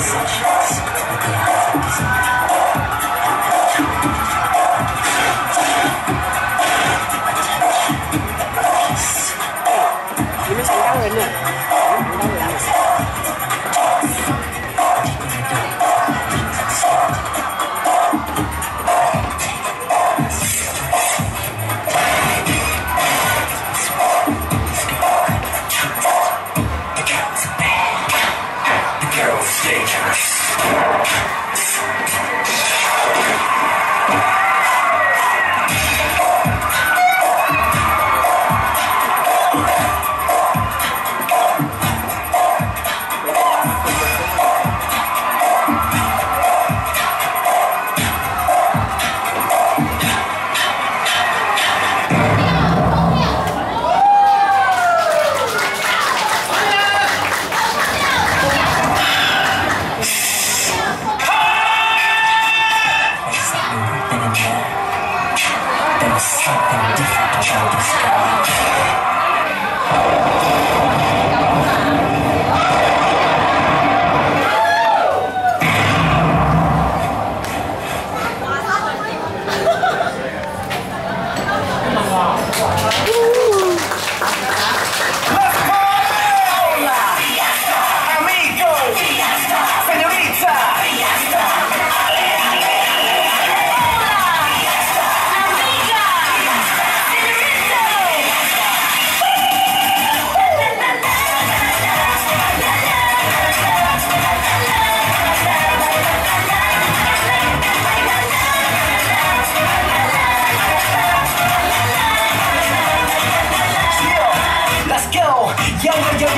such. a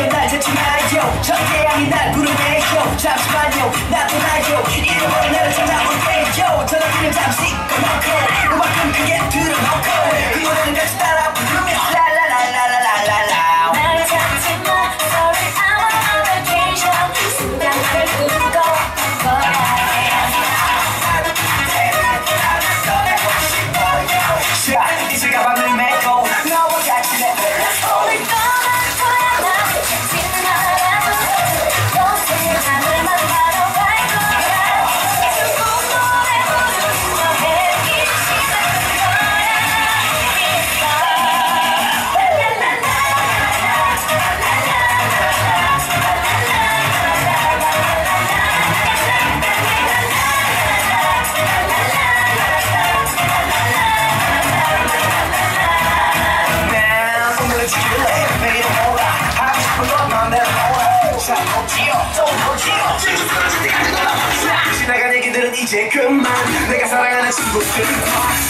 영원 날 찾지 마요. 저 태양이 날 부르네요. 잠시만요. 나도 나요. 잃어버린 나를 찾아올게요. 전화기를 잠시 꺼놓고 음악은 크게 틀어놓고 그 노래를 같이 따라 놀아보자 지나간 얘기